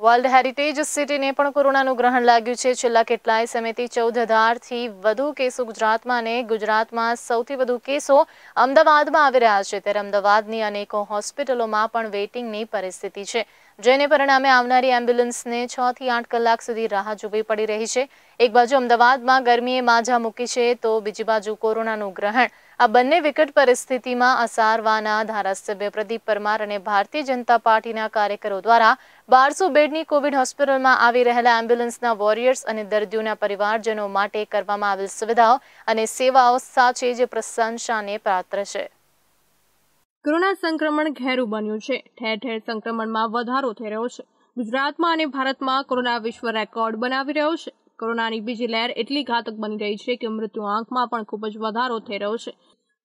World heritage સિટીને પણ કોરોનાનું ગ્રહણ લાગ્યું છે. છેલ્લા કેટલાય સમયથી ચૌદ હજારથી વધુ કેસો ગુજરાતમાં અને ગુજરાતમાં સૌથી વધુ કેસો અમદાવાદમાં આવી રહ્યા છે. ત્યારે અમદાવાદની અનેકો હોસ્પિટલોમાં પણ વેઇટિંગની પરિસ્થિતિ છે. જેને પરિણામે આવનારી એમ્બ્યુલન્સને છ થી આઠ કલાક સુધી રાહ જોવી પડી રહી છે. એક બાજુ અમદાવાદમાં ગરમીએ માજા મૂકી છે તો બીજી બાજુ કોરોનાનું ગ્રહણ. આ બંને વિકટ પરિસ્થિતિમાં અસારવાના ધારાસભ્ય પ્રદીપ પરમાર અને ભારતીય જનતા પાર્ટીના કાર્યકરો દ્વારા બારસો બેડની કોવિડ હોસ્પિટલમાં આવી રહેલા એમ્બ્યુલન્સના વોરિયર્સ અને દર્દીઓના પરિવારજનો માટે કરવામાં આવેલ સુવિધાઓ અને સેવાઓ સાચે જ પ્રશંસાને પાત્ર છે. કોરોના સંક્રમણ ઘેરું બન્યું છે. ઠેર ઠેર સંક્રમણમાં વધારો થઈ રહ્યો છે. ગુજરાતમાં અને ભારતમાં કોરોના વિશ્વ રેકોર્ડ બનાવી રહ્યો છે. કોરોનાની બીજી લહેર એટલી ઘાતક બની રહી છે કે મૃત્યુ આંકમાં પણ ખૂબ જ વધારો થઈ રહ્યો છે.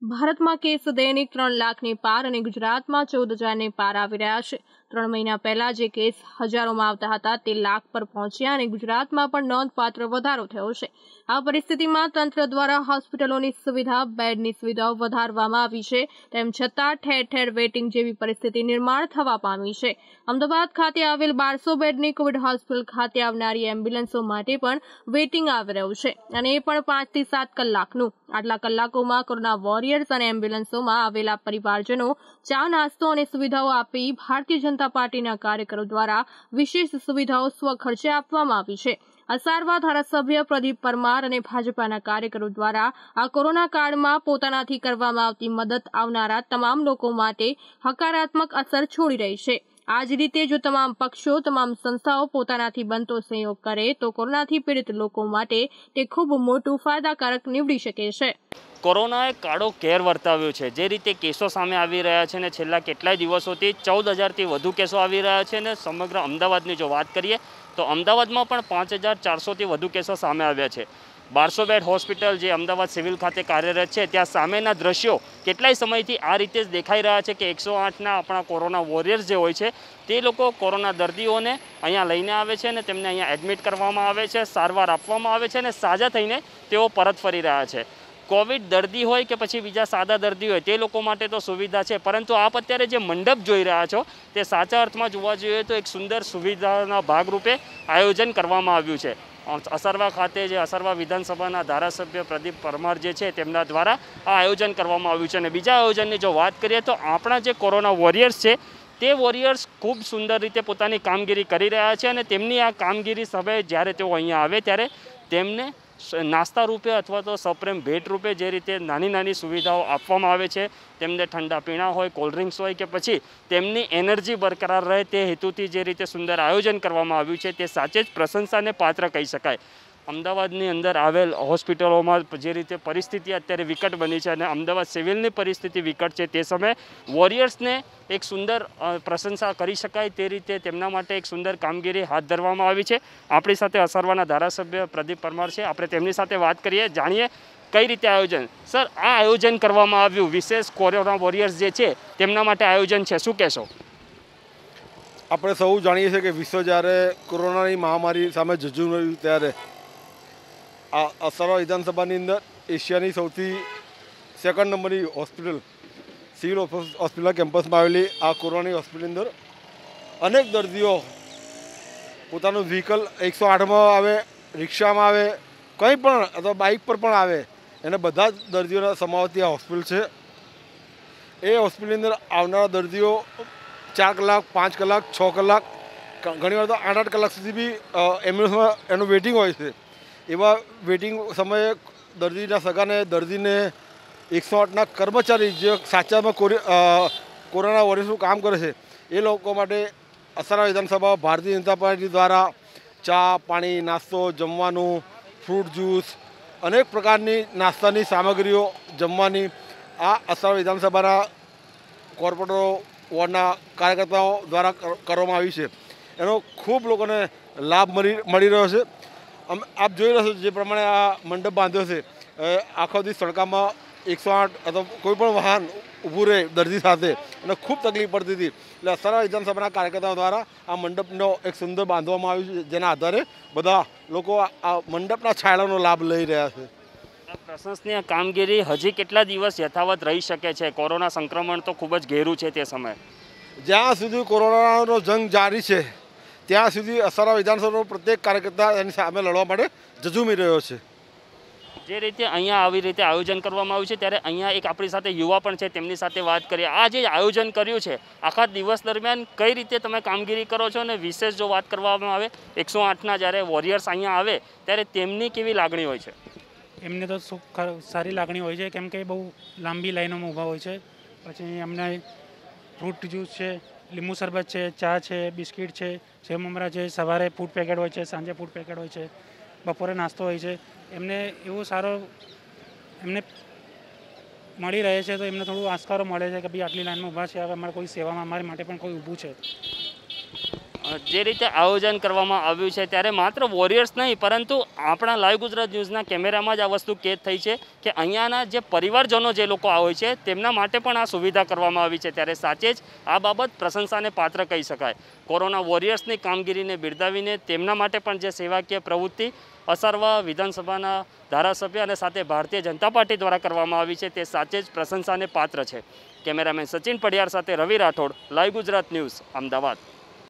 ભારતમાં કેસ દૈનિક ત્રણ લાખની પાર અને ગુજરાતમાં ચૌદ હજારની પાર આવી રહ્યા છે. ત્રણ મહિના પહેલા જે કેસ હજારોમાં આવતા હતા તે લાખ પર પહોંચ્યા અને ગુજરાતમાં પણ નોંધપાત્ર વધારો થયો છે. આ પરિસ્થિતિમાં તંત્ર દ્વારા હોસ્પિટલોની સુવિધા, બેડની સુવિધાઓ વધારવામાં આવી છે. તેમ છતાં ઠેર ઠેર વેઇટિંગ જેવી પરિસ્થિતિ નિર્માણ થવા પામી છે. અમદાવાદ ખાતે આવેલ બારસો બેડની કોવિડ હોસ્પિટલ ખાતે આવનારી એમ્બ્યુલન્સો માટે પણ વેટિંગ આવી રહ્યું છે અને એ પણ પાંચથી સાત કલાકનું. આટલા કલાકોમાં કોરોના વોરિયર્સ અને એમ્બ્યુલન્સોમાં આવેલા પરિવારજનો ચા નાસ્તો અને સુવિધાઓ આપી ભારતીય જનતા પાર્ટીના કાર્યકરો દ્વારા વિશેષ સુવિધાઓ સ્વખર્ચે આપવામાં આવી છે. અસારવા ધારાસભ્ય પ્રદીપ પરમાર અને ભાજપાના કાર્યકરો દ્વારા આ કોરોના કાળમાં પોતાનાથી કરવામાં આવતી મદદ આવનારા તમામ લોકો માટે હકારાત્મક અસર છોડી રહી છે. આ જ રીતે જો તમામ પક્ષો, તમામ સંસ્થાઓ પોતાનાથી બનતો સંયોગ કરે, તો કોરોનાથી પીડિત લોકો માટે તે ખૂબ મોટું ફાયદાકારક નીવડી શકે છે. કોરોનાએ કાળો કેર વર્તાવ્યો છે. જે રીતે કેસો સામે આવી રહ્યા છે ને છેલ્લા કેટલાય દિવસોથી ચૌદ હજારથી વધુ કેસો આવી રહ્યા છે ને સમગ્ર અમદાવાદની જો વાત કરીએ, તો અમદાવાદમાં પણ પાંચ હજાર ચારસોથી વધુ કેસો સામે આવ્યા છે. બારસો બેડ હોસ્પિટલ જે અમદાવાદ સિવિલ ખાતે કાર્યરત છે, ત્યાં સામેના દ્રશ્યો કેટલાય સમયથી આ રીતે જ દેખાઈ રહ્યા છે કે એકસો આઠના આપણા કોરોના વોરિયર્સ જે હોય છે, તે લોકો કોરોના દર્દીઓને અહીંયા લઈને આવે છે અને તેમને અહીંયા એડમિટ કરવામાં આવે છે, સારવાર આપવામાં આવે છે અને સાજા થઈને તેઓ પરત ફરી રહ્યા છે. કોવિડ દર્દી હોય કે પછી બીજા સાદા દર્દી હોય, તે લોકો માટે તો સુવિધા છે, પરંતુ આપ અત્યારે જે મંડપ જોઈ રહ્યા છો, તે સાચા અર્થમાં જોવા જોઈએ તો એક સુંદર સુવિધાના ભાગરૂપે આયોજન કરવામાં આવ્યું છે. અસરવા ખાતે જે અસરવા વિધાનસભાના ધારાસભ્ય પ્રદીપ પરમાર જે છે તેમના દ્વારા આ આયોજન કરવામાં આવ્યું છે. અને બીજા આયોજનની જો વાત કરીએ તો આપણા જે કોરોના વોરિયર્સ છે, તે વોરિયર્સ ખૂબ સુંદર રીતે પોતાની કામગીરી કરી રહ્યા છે અને તેમની આ કામગીરી સમયે જ્યારે તેઓ અહીંયા આવે ત્યારે તેમને નાસ્તા રૂપે અથવા તો સપ્રેમ ભેટ રૂપે જે રીતે નાની નાની સુવિધાઓ આપવામાં આવે છે, તેમને ઠંડા પીણા હોય કોલ્ડ્રિંક્સ હોય કે પછી તેમની એનર્જી બરકરાર રહે તે હેતુથી જે રીતે સુંદર આયોજન કરવામાં આવ્યું છે, તે સાચે જ પ્રશંસાને પાત્ર કહી શકાય. અમદાવાદની અંદર આવેલ હોસ્પિટલોમાં જે રીતે પરિસ્થિતિ અત્યારે વિકટ બની છે અને અમદાવાદ સિવિલની પરિસ્થિતિ વિકટ છે તે સમયે વોરિયર્સને એક સુંદર પ્રશંસા કરી શકાય તે રીતે તેમના માટે એક સુંદર કામગીરી હાથ ધરવામાં આવી છે. આપણી સાથે અસરવાના ધારાસભ્ય પ્રદીપ પરમાર છે. આપણે તેમની સાથે વાત કરીએ, જાણીએ કઈ રીતે આયોજન. સર, આ આયોજન કરવામાં આવ્યું. વિશેષ કોરોના વોરિયર્સ જે છે તેમના માટે આયોજન છે. શું કહેશો? આપણે સૌ જાણીએ છીએ કે વિશ્વ જ્યારે કોરોનાની મહામારી સામે જજુ રહ્યું ત્યારે આ અસરવા વિધાનસભાની અંદર એશિયાની સૌથી સેકન્ડ નંબરની હોસ્પિટલ સિવિલ હોસ્પિટલ કેમ્પસમાં આવેલી આ કોરોનાની હોસ્પિટલની અંદર અનેક દર્દીઓ પોતાનું વ્હીકલ એકસો આઠમાં આવે, રિક્ષામાં આવે, કંઈ પણ અથવા બાઇક પર પણ આવે, એને બધા જ દર્દીઓના સમાવતી આ હોસ્પિટલ છે. એ હોસ્પિટલની અંદર આવનારા દર્દીઓ ચાર કલાક, પાંચ કલાક, છ કલાક ઘણીવાર તો આઠ આઠ કલાક સુધી બી એમ્બ્યુલન્સમાં એનું વેઇટિંગ હોય છે. એવા વેટિંગ સમયે દર્દીના સગાને, દર્દીને એકસો આઠના કર્મચારી જે સાચામાં કોરોના વોરિયર્સનું કામ કરે છે, એ લોકો માટે અસારા વિધાનસભા, ભારતીય જનતા પાર્ટી દ્વારા ચા, પાણી, નાસ્તો, જમવાનું, ફ્રૂટ જ્યુસ, અનેક પ્રકારની નાસ્તાની સામગ્રીઓ જમવાની આ અસારા વિધાનસભાના કોર્પોરેટરો વોર્ડના કાર્યકર્તાઓ દ્વારા કરવામાં આવી છે. એનો ખૂબ લોકોને લાભ મળી મળી રહ્યો છે. આપ જોઈ રહ્યા છો જે પ્રમાણે આ મંડપ બાંધ્યો છે આખો દિવસ તડકામાં એકસો આઠ અથવા કોઈ પણ વાહન ઊભું રહે દર્દી સાથે અને ખૂબ તકલીફ પડતી હતી. એટલે અસરા વિધાનસભાના કાર્યકર્તાઓ દ્વારા આ મંડપનો એક સુંદર બાંધવામાં આવ્યું છે જેના આધારે બધા લોકો આ મંડપના છાયડાનો લાભ લઈ રહ્યા છે. પ્રશંસનીય કામગીરી હજી કેટલા દિવસ યથાવત રહી શકે છે? કોરોના સંક્રમણ તો ખૂબ જ ઘેરું છે તે સમયે. જ્યાં સુધી કોરોનાનો જંગ જારી છે ત્યાં સુધી અસારા વિધાનસભાનો પ્રત્યેક કાર્યકર્તા એની સામે લડવા માટે જજુમી રહ્યો છે. જે રીતે અહીંયા આવી રીતે આયોજન કરવામાં આવ્યું છે ત્યારે અહીંયા એક આપણી સાથે યુવા પણ છે તેમની સાથે વાત કરીએ. આ જે આયોજન કર્યું છે આખા દિવસ દરમિયાન કઈ રીતે તમે કામગીરી કરો છો અને વિશેષ જો વાત કરવામાં આવે એકસો આઠના જ્યારે વોરિયર્સ અહીંયા આવે ત્યારે તેમની કેવી લાગણી હોય છે? એમને તો સુખ સારી લાગણી હોય છે કેમ કે બહુ લાંબી લાઈનોમાં ઊભા હોય છે. પછી અમને ફ્રૂટ જ્યુસ છે લીંબુ શરબત છે, ચા છે, બિસ્કિટ છે, સેવ મમરા છે, સવારે ફૂડ પેકેટ હોય છે, સાંજે ફૂડ પેકેટ હોય છે, બપોરે નાસ્તો હોય છે. એમને એવો સારો, એમને મળી રહે છે તો એમને થોડું આસ્કારો મળે છે કે ભાઈ આટલી લાઈનમાં ઊભા છે, હવે અમારે કોઈ સેવામાં અમારી માટે પણ કોઈ ઊભું છે. જે રીતે આયોજન કરવામાં આવ્યું છે ત્યારે માત્ર વોરિયર્સ નહીં, પરંતુ આપણા લાઈવ ગુજરાત ન્યૂઝના કેમેરામાં જ આ વસ્તુ કેદ થઈ છે કે અહીંયાના જે પરિવારજનો જે લોકો આવે છે, તેમના માટે પણ આ સુવિધા કરવામાં આવી છે. ત્યારે સાચે જ આ બાબત પ્રશંસાને પાત્ર કહી શકાય. કોરોના વોરિયર્સની કામગીરીને બિરદાવીને તેમના માટે પણ જે સેવાકીય પ્રવૃત્તિ અસરવા વિધાનસભાના ધારાસભ્ય અને સાથે ભારતીય જનતા પાર્ટી દ્વારા કરવામાં આવી છે, તે સાચે જ પ્રશંસાને પાત્ર છે. કેમેરામેન સચિન પડિયાર સાથે રવિ રાઠોડ લાઈવ ગુજરાત ન્યૂઝ અમદાવાદ.